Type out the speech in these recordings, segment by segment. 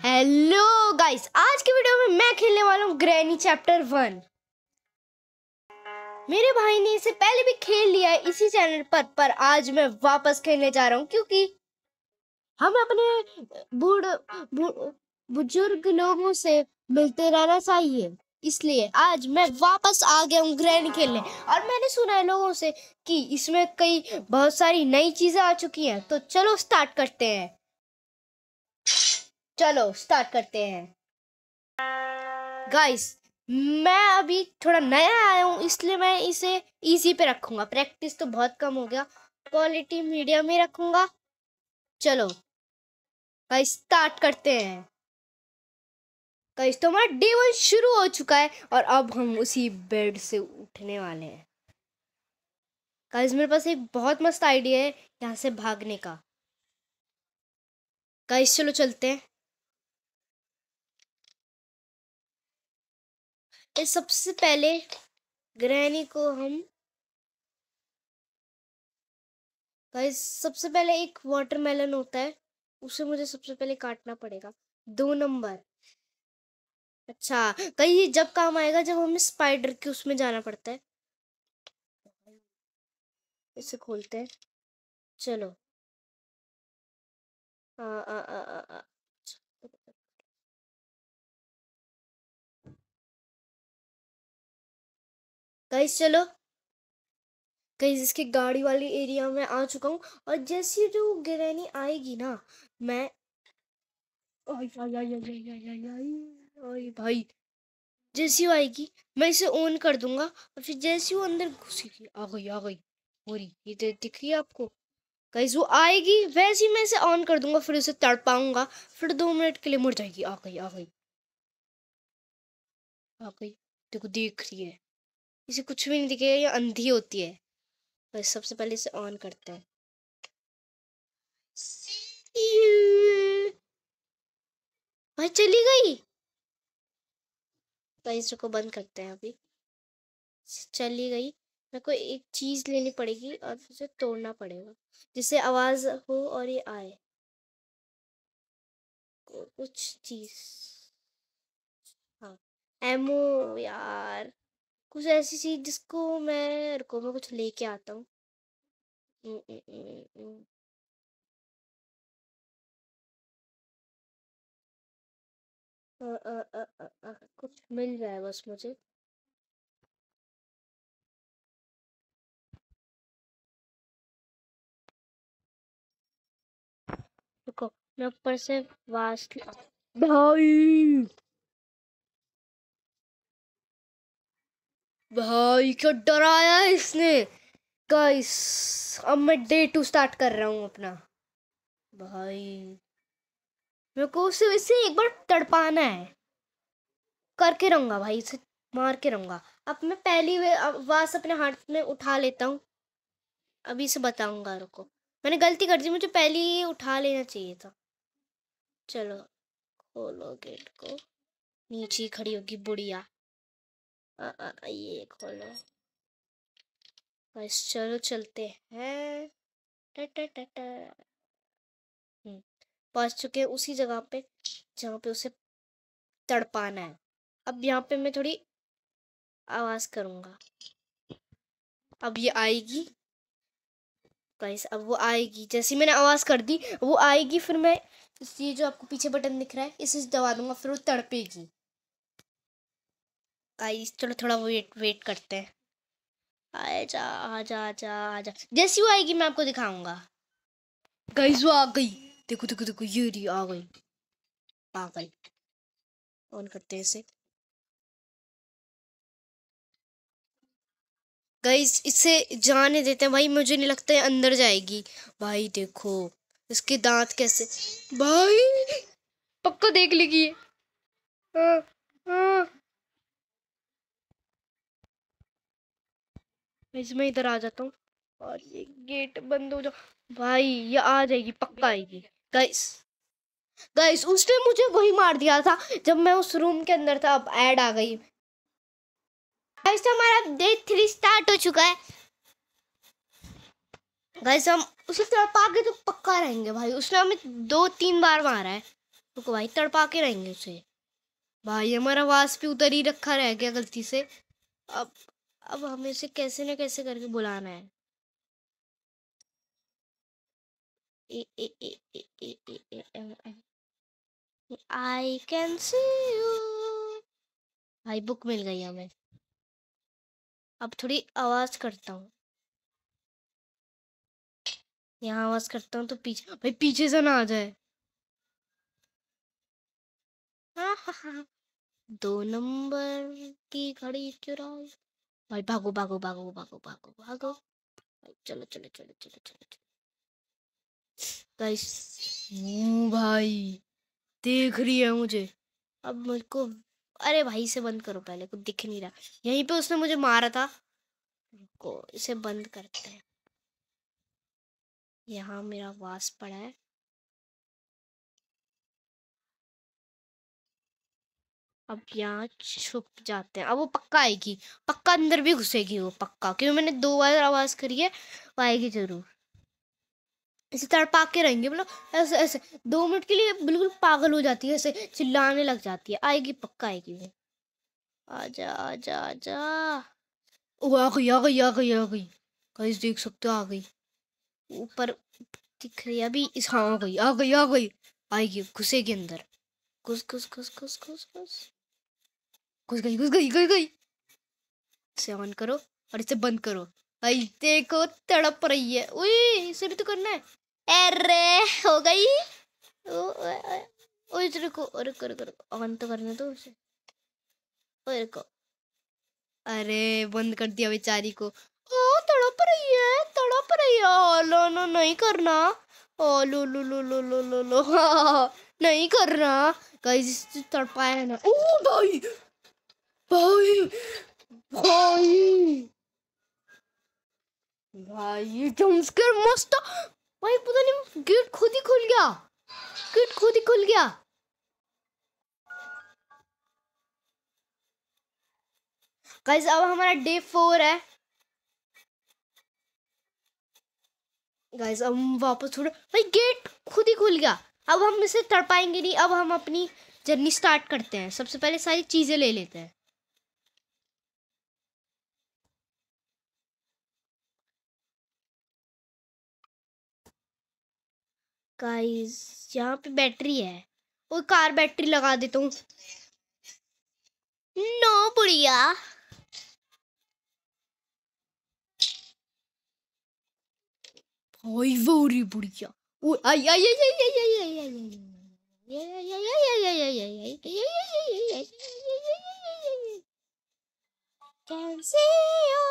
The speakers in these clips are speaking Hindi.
हेलो गाइस आज की वीडियो में मैं खेलने वाला हूँ ग्रैनी चैप्टर वन मेरे भाई ने इसे पहले भी खेल लिया है इसी चैनल पर पर आज मैं वापस खेलने जा रहा हूँ क्योंकि हम अपने बूढ़ बुज़ुर्ग लोगों से मिलते रहना चाहिए। इसलिए आज मैं वापस आ गया हूँ ग्रैनी खेलने। और मैंने सुना है लोगों से कि इसमें कई बहुत सारी नई चीज़ें आ चुकी हैं। तो चलो स्टार्ट करते हैं। चलो स्टार्ट करते हैं। गाइस मैं अभी थोड़ा नया आया हूँ, इसलिए मैं इसे इजी पे रखूँगा। प्रैक्टिस तो बहुत कम हो गया। क्वालिटी मीडियम में रखूँगा। चलो गाइस स्टार्ट करते हैं। गाइस तो हमारा डे वन शुरू हो चुका है और अब हम उसी बेड से उठने वाले हैं। गाइस मेरे पास एक बहुत मस्त आइडिया है यहाँ से भागने का। गाइस चलो चलते हैं। ये सबसे पहले ग्रहणी को हम गाइस सबसे पहले एक वाटरमेलन होता है उसे मुझे सबसे पहले काटना पड़ेगा। दो नंबर। अच्छा कहीं जब काम आएगा जब हमें स्पाइडर के उसमें जाना पड़ता है। इसे खोलते हैं। चलो। आ, आ, आ, आ, आ, गाइस चलो। गाइस इसके गाड़ी वाली एरिया में आ चुका हूँ और जैसी जो गिरैनी आएगी ना, मैं भाई जैसी वो आएगी, मैं इसे ऑन कर दूँगा और फिर जैसी वो अंदर घुसेगी, आ गई आ गई, हो रही, ये दिख रही है आपको? गाइस वो आएगी, वैसे ही मैं इसे ऑन कर दूँगा, फिर उसे तड़पाऊँगा फिर दो मिनट के लिए मुड़ जाएगी, आ गई आ गई आ गई, देखो, देख रही है। इसे कुछ भी नहीं दिखेगा, ये अंधी होती है। बस सबसे पहले इसे ऑन करते हैं। भाई चली गई? गाइस को बंद करते हैं अभी। चली गई। मेरे को एक चीज़ लेनी पड़ेगी और उसे तोड़ना पड़ेगा। जिससे आवाज़ हो और ये आए। कुछ चीज़। हाँ। एमो यार। कुछ ऐसी चीज़ जिसको मैं रुको, मैं कुछ लेके आता हूँ। कुछ मिल जाए बस मुझे। रुको, मैं ऊपर से वास भाई! भाई, क्या डराया इसने? गाइस अब मैं डे टू स्टार्ट कर रहा हूँ अपना। भाई, मेरे को उसे इसे एक बार तड़पाना है। करके रहूँगा भाई, इसे मार के रहूँगा। अब मैं पहली आवाज़ अपने हाथ में उठा लेता हूँ। अभी से बताऊँगा रुको। मैंने गलती कर दी, मुझे पहले ही उठा लेना चाहिए था। चलो, खोलो गेट को। नीचे खड़ी होगी बुढ़िया। ये खोलो। बस चलो चलते हैं। हम्म, पहुँच चुके हैं उसी जगह पे जहाँ पे उसे तड़पाना है। अब यहाँ पे मैं थोड़ी आवाज़ करूँगा। अब ये आएगी। गाइस अब वो आएगी। जैसे मैंने आवाज़ कर दी वो आएगी फिर मैं ये जो आपको पीछे बटन दिख रहा है इसे दबा दूँगा फिर वो तड़पेगी। गाइस चलो थोड़ा वेट वेट करते हैं। आ जा आ जा आ जा आ जा जैसी वो आएगी मैं आपको दिखाऊँगा। गाइस वो आ गई। देखो देखो देखो ये रही आ गई। आ गई ऑन करते हैं इसे। गाइस इसे जाने देते हैं। भाई मुझे नहीं लगता है अंदर जाएगी। भाई देखो इसके दांत कैसे भाई पक्का देख लेगी हाँ। मैं इधर आ जाता हूँ। और ये गेट बंद हो जाओ। भाई, ये आ जाएगी, पक्का आएगी। गाइस गाइस उसने मुझे वही मार दिया था जब मैं उस रूम के अंदर था, अब ऐड आ गई। गाइस हमारा डे थ्री स्टार्ट हो चुका है। गाइस हम उसे तड़पा के तो पक्का रहेंगे भाई। उसने हमें दो, तीन बार मारा है। रुको भाई तड़पा के रहेंगे उसे। भाई, हमारा वास भी उधर ही रखा रह गया गलती से। अब अब हमें इसे कैसे न कैसे करके बुलाना है आई कैन सी यू भाई बुक मिल गई हमें अब थोड़ी आवाज़ करता हूँ यहाँ आवाज़ करता हूँ तो पीछे भाई पीछे से ना आ जाए दो नंबर की घड़ी चुराओ भाई भागो भागो भागो भागो भागो भागो चलो चलो चलो चलो चलो चलो गाइस भाई देख रही है मुझे। अब मुझको अरे भाई इसे बंद करो पहले कुछ दिख नहीं रहा। यहीं पे उसने मुझे मारा था। को इसे बंद करते हैं। यहाँ मेरा वास पड़ा है। अब यहाँ छुप जाते हैं। अब वो पक्का आएगी। पक्का अंदर भी घुसेगी वो पक्का। क्योंकि मैंने दो बार आवाज़ करी है, वो आएगी ज़रूर। ऐसे तड़पा के रहेंगे मतलब ऐसे ऐसे दो मिनट के लिए बिल्कुल पागल हो जाती है, ऐसे चिल्लाने लग जाती है। आएगी, पक्का आएगी वो। आजा आजा आजा। ओ आ गई आ गई आ गई आ गई। गाइस देख सकते हो, आ गई। ऊपर दिख रही है अभी। इस हाँ आ गई आ गई आ गई। आएगी, घुसेगी अंदर। घुस घुस घुस घुस घुस घुस। घुस गई घुस गई गई गई इसे ऑन करो और इसे बंद करो। भाई, देखो, तड़प रही है। उई, इसे भी तो करना है। अरे, हो गई। ओ इधर रुको रुको रुको रुको। ऑन तो करने दो उसे। रुको। अरे, बंद कर दिया बेचारी को। ओ, तड़प रही है, तड़प रही है। लो नो, नहीं करना। ओ, लो लो लो लो लो लो लो। नहीं करना। गाइस तड़पाया ना। ओ, भाई। भाई भाई। भाई, ये जम्पस्केयर मस्त। भाई, पता नहीं गेट खुद ही खुल गया। गेट खुद ही खुल गया। गाइस अब हमारा डे फोर है। गाइस अब हम वापस थोड़ा भाई गेट खुद ही खुल गया। अब हम इसे तड़पाएँगे नहीं। अब हम अपनी जर्नी स्टार्ट करते हैं। सबसे पहले सारी चीज़ें ले लेते हैं। गाइस यहाँ पे बैटरी है वो कार बैटरी लगा देता हूँ नो बुढ़िया भाई वोरी बुढ़िया ओ आई आई आई आई आई आई आई आई. I can see you.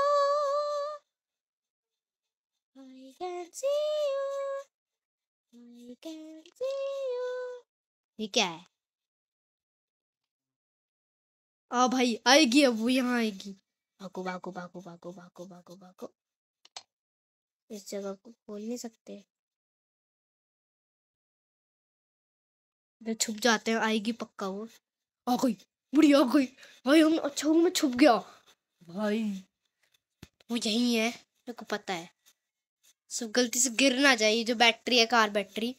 I can see you. ये क्या है? आ भाई आएगी अब वो यहाँ आएगी। भागो भागो भागो भागो भागो भागो भागो। इस जगह को खोल नहीं सकते। छुप जाते हैं आएगी पक्का वो। आ गई बुढ़ी आ गई। भाई हम अच्छा हूँ मैं छुप गया। भाई वो यही है मेरे को पता है। सब गलती से गिर ना जाए जो बैटरी है कार बैटरी।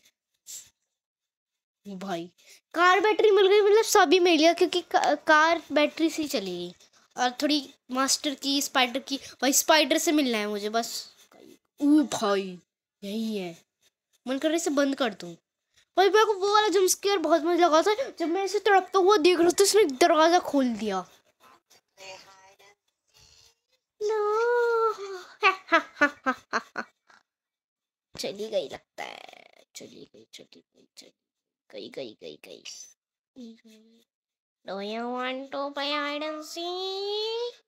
भाई कार बैटरी मिल गई मतलब सभी मिल गया क्योंकि का, कार बैटरी से ही चलेगी और थोड़ी मास्टर की स्पाइडर की भाई स्पाइडर से मिलना है मुझे बस। ओ भाई यही है। मन कर रहा इसे बंद कर दूँ। भाई मेरे को वो वाला जम्प बहुत मज़ा लगा था जब मैं इसे तड़पता हुआ देख रहा था उसने दरवाज़ा खोल दिया। चली गई लगता है। चली गई चली गई चली गई गई गई गई do you want to play hide and seek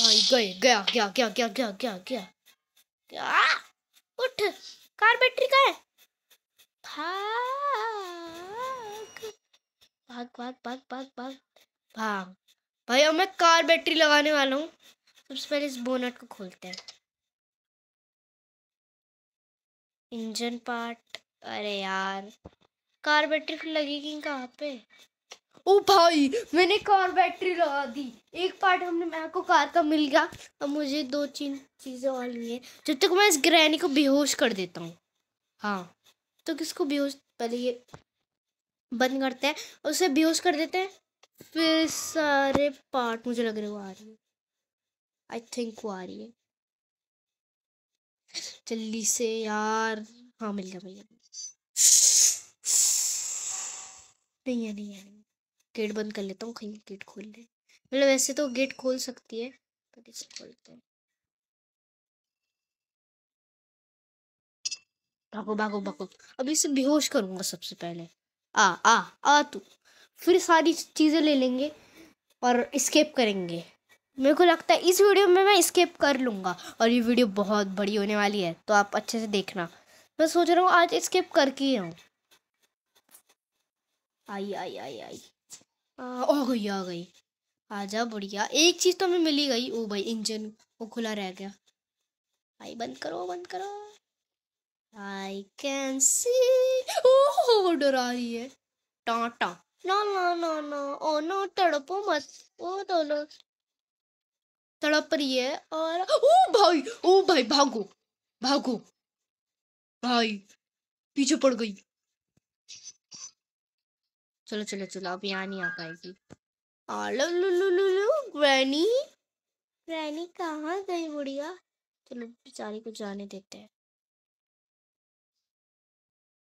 भाई गए गया गया गया गया गया गया गया। क्या? उठ कार बैटरी का है। भाग भाग भाग भाग भाग भाग। भाग। भाई, अब मैं कार बैटरी लगाने वाला हूँ। सबसे पहले इस बोनट को खोलते हैं। Engine part. अरे यार, कार बैटरी फिर लगेगी कहाँ पे? ओ भाई, मैंने कार बैटरी लगा दी। एक पार्ट हमने मेरे को कार का मिल गया। अब मुझे दो तीन चीज़ें और ली है जब तक मैं इस ग्रैनी को बेहोश कर देता हूँ। हाँ तो किसको बेहोश, पहले ये बंद करते हैं, उसे बेहोश कर देते हैं। फिर सारे पार्ट मुझे लग रहे वो आ रही है। आई थिंक वो आ रही है। जल्दी से यार। हाँ मिल गया गया। नहीं है नहीं है, नहीं गेट बंद कर लेता हूँ, कहीं गेट खोल ले। मतलब वैसे तो गेट खोल सकती है, पर इसे खोलते हैं। भागो भागो भागो। अभी इसे बेहोश करूँगा सबसे पहले। आ आ आ तू। फिर सारी चीज़ें ले लेंगे और स्केप करेंगे। मेरे को लगता है इस वीडियो में मैं स्केप कर लूँगा और ये वीडियो बहुत बड़ी होने वाली है तो आप अच्छे से देखना। मैं सोच रहा हूँ आज स्केप करके ही रहूँ आई आई आई आई। आ गई आ गई। आजा, बढ़िया। एक चीज़ तो हमें मिली गई। ओ भाई इंजन वो खुला रह गया। आई, बंद करो बंद करो। आई कैन सी ओह, डरा रही है। टाटा। ना ना ना ना ओ नो तड़पो मत ओ दोनों। तड़प रही है और ओ भाई ओ भाई भागो भागो। भाई पीछे पड़ गई। चलो चलो चलो अब यहाँ नहीं आ पाएगी। ग्रैनी। ग्रैनी कहाँ गई बुढ़िया? चलो बेचारी को जाने देते हैं।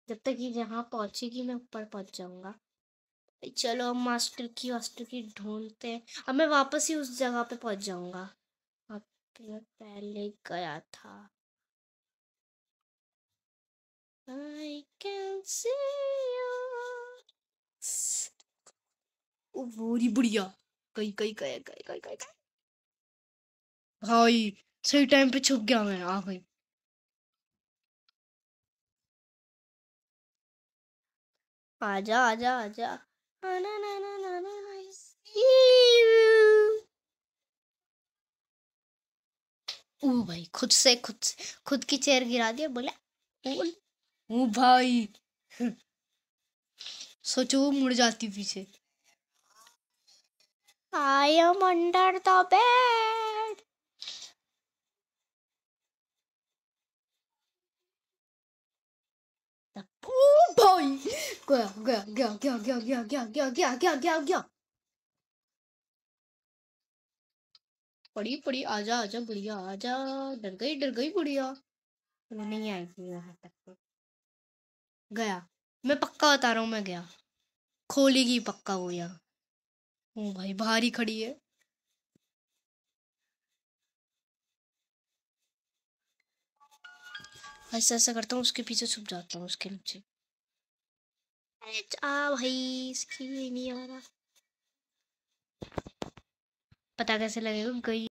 जब तक ये जहाँ पहुंचेगी मैं ऊपर पहुँच जाऊँगा। चलो हम मास्टर की मास्टर की ढूंढते हैं। अब मैं वापस ही उस जगह पे पहुँच जाऊँगा। मैं पहले गया था। I can see you. बोरी बुढ़िया। कई कई कई कई कई कई भाई, सही टाइम पे छुप गया मैं, आ गई। आजा आजा आजा। ओ भाई खुद से खुद से खुद की चेयर गिरा दिया बोला ओ भाई। सोचो वो मुड़ जाती पीछे। I am under the bed भाई गया गया गया गया गया गया गया गया गया गया गया गया पड़ी पड़ी आजा आजा बुढ़िया आजा डर गई डर गई बुढ़िया नहीं आएगी यहाँ तक गया मैं पक्का बता रहा हूँ मैं गया खोलेगी पक्का वो यहाँ ओ भाई बाहर ही खड़ी है ऐसा ऐसा करता हूँ उसके पीछे छुप जाता हूँ उसके नीचे आ भाई इसकी नहीं आ रहा पता कैसे लगेगा गई